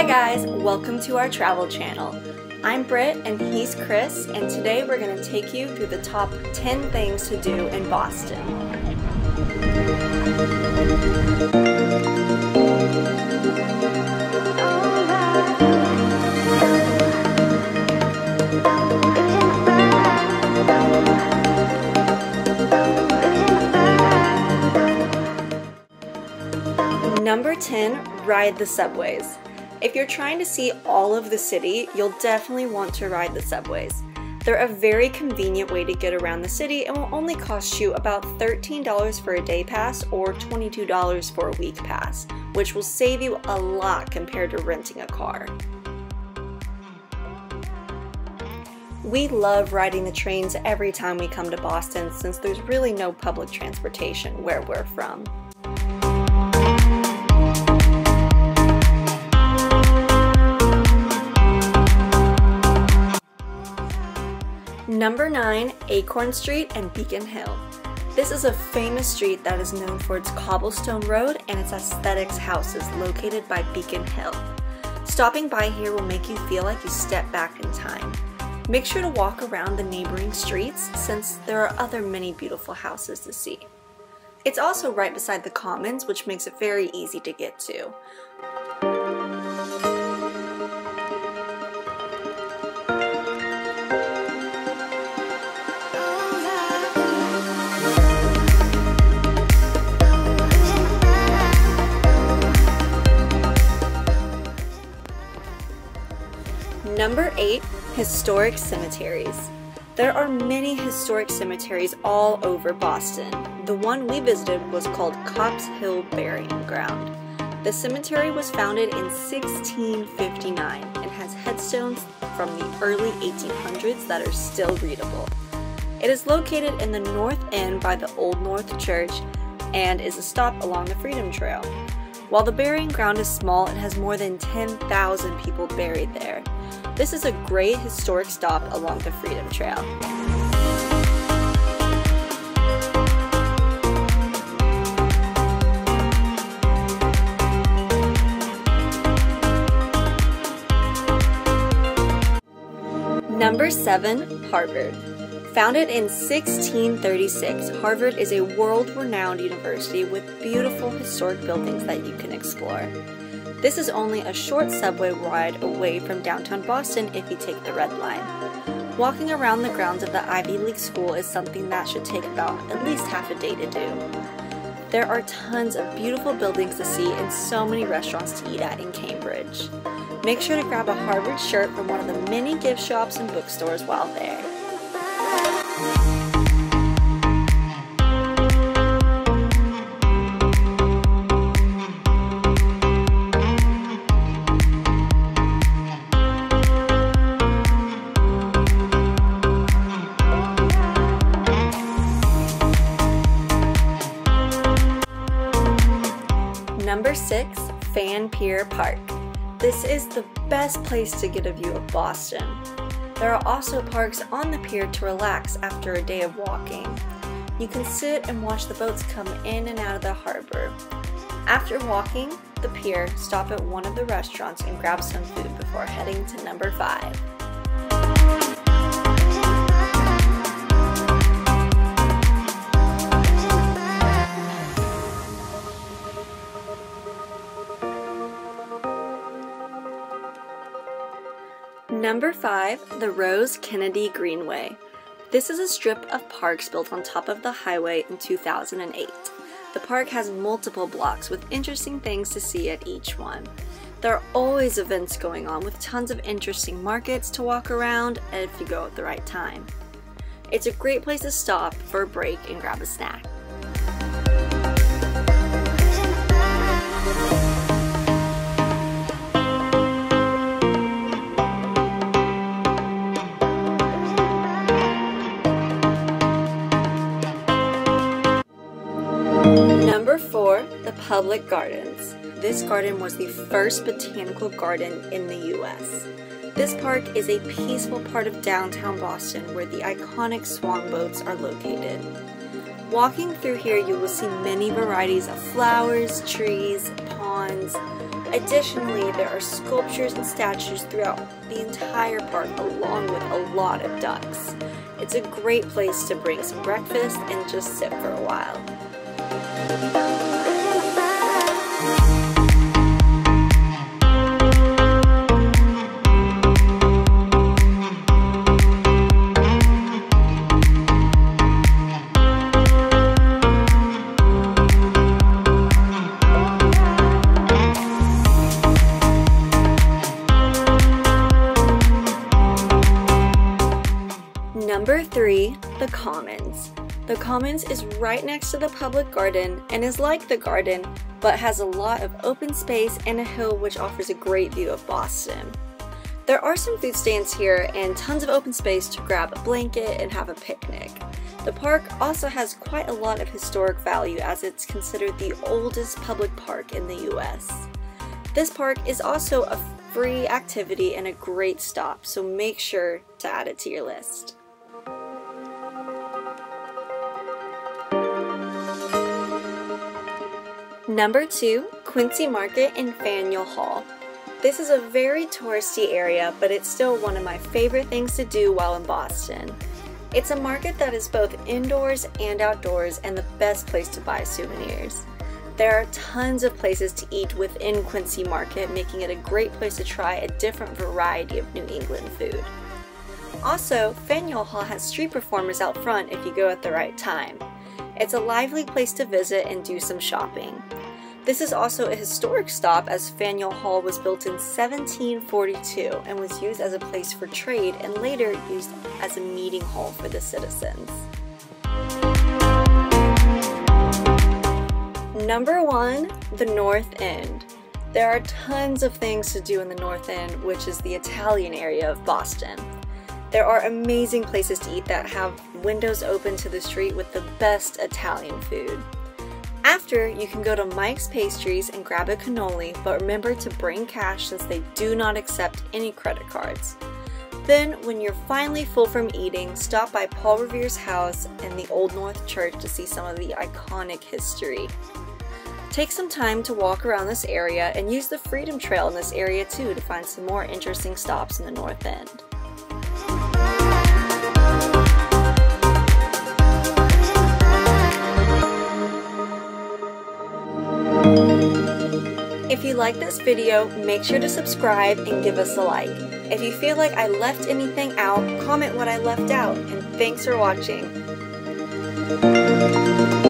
Hi guys, welcome to our travel channel. I'm Britt and he's Chris and today we're going to take you through the top 10 things to do in Boston. Number 10, ride the subways. If you're trying to see all of the city, you'll definitely want to ride the subways. They're a very convenient way to get around the city and will only cost you about $13 for a day pass or $22 for a week pass, which will save you a lot compared to renting a car. We love riding the trains every time we come to Boston since there's really no public transportation where we're from. Number 9, Acorn Street and Beacon Hill. This is a famous street that is known for its cobblestone road and its aesthetics houses located by Beacon Hill. Stopping by here will make you feel like you step back in time. Make sure to walk around the neighboring streets since there are other many beautiful houses to see. It's also right beside the Commons which makes it very easy to get to. Number 8. Historic Cemeteries There are many historic cemeteries all over Boston. The one we visited was called Copp's Hill Burying Ground. The cemetery was founded in 1659 and has headstones from the early 1800s that are still readable. It is located in the north end by the Old North Church and is a stop along the Freedom Trail. While the burying ground is small, it has more than 10,000 people buried there. This is a great historic stop along the Freedom Trail. Number 7. Harvard. Founded in 1636, Harvard is a world-renowned university with beautiful historic buildings that you can explore. This is only a short subway ride away from downtown Boston if you take the Red Line. Walking around the grounds of the Ivy League school is something that should take about at least half a day to do. There are tons of beautiful buildings to see and so many restaurants to eat at in Cambridge. Make sure to grab a Harvard shirt from one of the many gift shops and bookstores while there. Number 6. Fan Pier Park. This is the best place to get a view of Boston. There are also parks on the pier to relax after a day of walking. You can sit and watch the boats come in and out of the harbor. After walking the pier, stop at one of the restaurants and grab some food before heading to number 5. Number 5. The Rose Kennedy Greenway. This is a strip of parks built on top of the highway in 2008. The park has multiple blocks with interesting things to see at each one. There are always events going on with tons of interesting markets to walk around if you go at the right time. It's a great place to stop for a break and grab a snack. The Public Gardens. This garden was the first botanical garden in the US. This park is a peaceful part of downtown Boston where the iconic swan boats are located. Walking through here, you will see many varieties of flowers, trees, ponds, Additionally, there are sculptures and statues throughout the entire park along with a lot of ducks. It's a great place to bring some breakfast and just sit for a while. Commons. The Commons is right next to the public garden and is like the garden, but has a lot of open space and a hill which offers a great view of Boston. There are some food stands here and tons of open space to grab a blanket and have a picnic. The park also has quite a lot of historic value as it's considered the oldest public park in the US. This park is also a free activity and a great stop, so make sure to add it to your list. Number 2, Quincy Market in Faneuil Hall. This is a very touristy area, but it's still one of my favorite things to do while in Boston. It's a market that is both indoors and outdoors and the best place to buy souvenirs. There are tons of places to eat within Quincy Market, making it a great place to try a different variety of New England food. Also, Faneuil Hall has street performers out front if you go at the right time. It's a lively place to visit and do some shopping. This is also a historic stop as Faneuil Hall was built in 1742 and was used as a place for trade and later used as a meeting hall for the citizens. Number 1. The North End. There are tons of things to do in the North End, which is the Italian area of Boston. There are amazing places to eat that have windows open to the street with the best Italian food. After, you can go to Mike's Pastries and grab a cannoli, but remember to bring cash since they do not accept any credit cards. Then, when you're finally full from eating, stop by Paul Revere's house and the Old North Church to see some of the iconic history. Take some time to walk around this area and use the Freedom Trail in this area too to find some more interesting stops in the North End. If you like this video, make sure to subscribe and give us a like. If you feel like I left anything out, comment what I left out, and thanks for watching.